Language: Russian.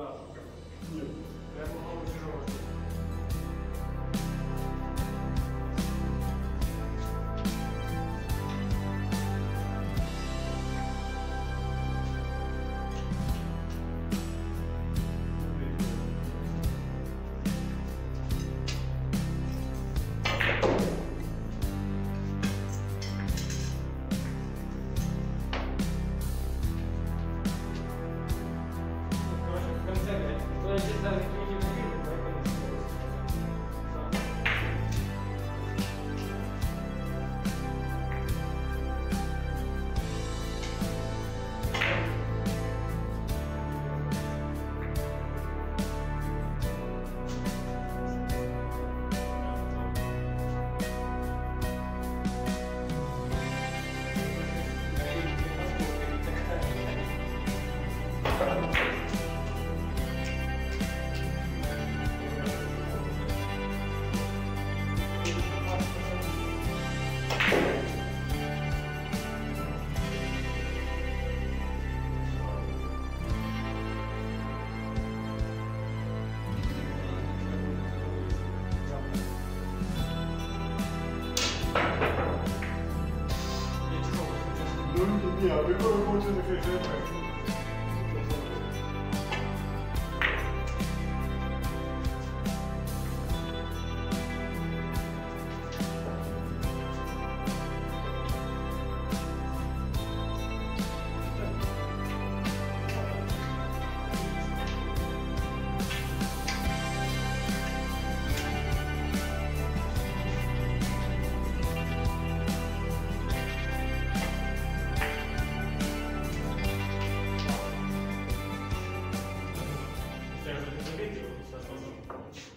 Да. Нет. Прямо много тяжело. Yeah, we're going to go to the cafe. 最初の。